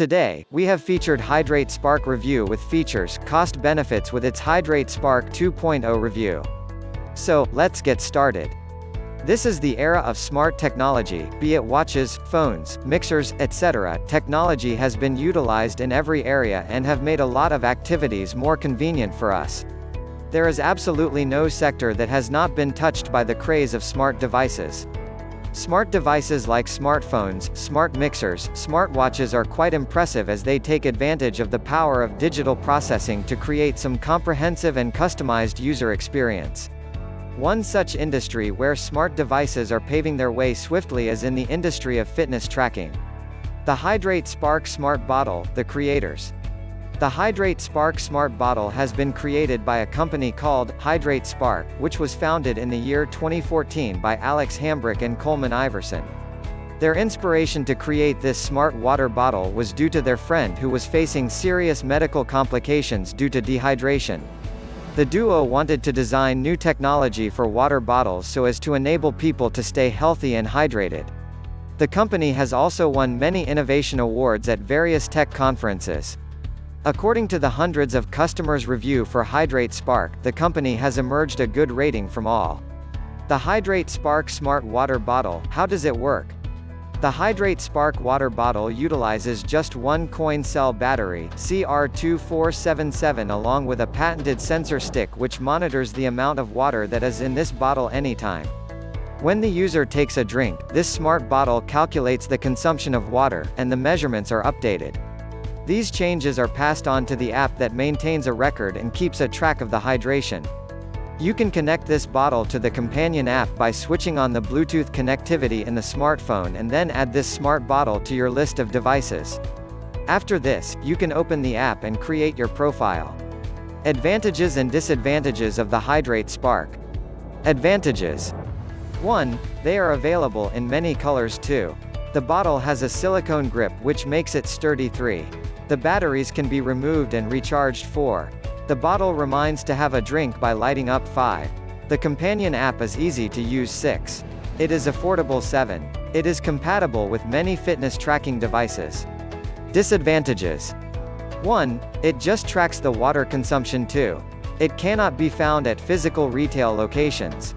Today, we have featured Hidrate Spark review with features, cost benefits with its Hidrate Spark 2.0 review. So, let's get started. This is the era of smart technology, be it watches, phones, mixers, etc. Technology has been utilized in every area and have made a lot of activities more convenient for us. There is absolutely no sector that has not been touched by the craze of smart devices. Smart devices like smartphones, smart mixers, smartwatches are quite impressive as they take advantage of the power of digital processing to create some comprehensive and customized user experience. One such industry where smart devices are paving their way swiftly is in the industry of fitness tracking. The Hidrate Spark Smart Bottle, the creators. The Hidrate Spark Smart Bottle has been created by a company called Hidrate Spark, which was founded in the year 2014 by Alex Hambrock and Coleman Iverson. Their inspiration to create this smart water bottle was due to their friend who was facing serious medical complications due to dehydration. The duo wanted to design new technology for water bottles so as to enable people to stay healthy and hydrated. The company has also won many innovation awards at various tech conferences. According to the hundreds of customers' review for Hidrate Spark, the company has emerged a good rating from all. The Hidrate Spark Smart Water Bottle, how does it work? The Hidrate Spark water bottle utilizes just one coin cell battery CR2477 along with a patented sensor stick which monitors the amount of water that is in this bottle anytime. When the user takes a drink, this smart bottle calculates the consumption of water, and the measurements are updated. These changes are passed on to the app that maintains a record and keeps a track of the hydration. You can connect this bottle to the companion app by switching on the Bluetooth connectivity in the smartphone and then add this smart bottle to your list of devices. After this, you can open the app and create your profile. Advantages and disadvantages of the Hidrate Spark. Advantages. 1. They are available in many colors too. The bottle has a silicone grip which makes it sturdy 3. The batteries can be removed and recharged 4. The bottle reminds to have a drink by lighting up 5. The companion app is easy to use 6. It is affordable 7. It is compatible with many fitness tracking devices. Disadvantages 1. It just tracks the water consumption 2. It cannot be found at physical retail locations.